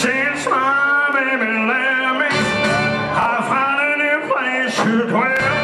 Since my baby left me, I found a new place to dwell.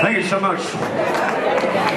Thank you so much.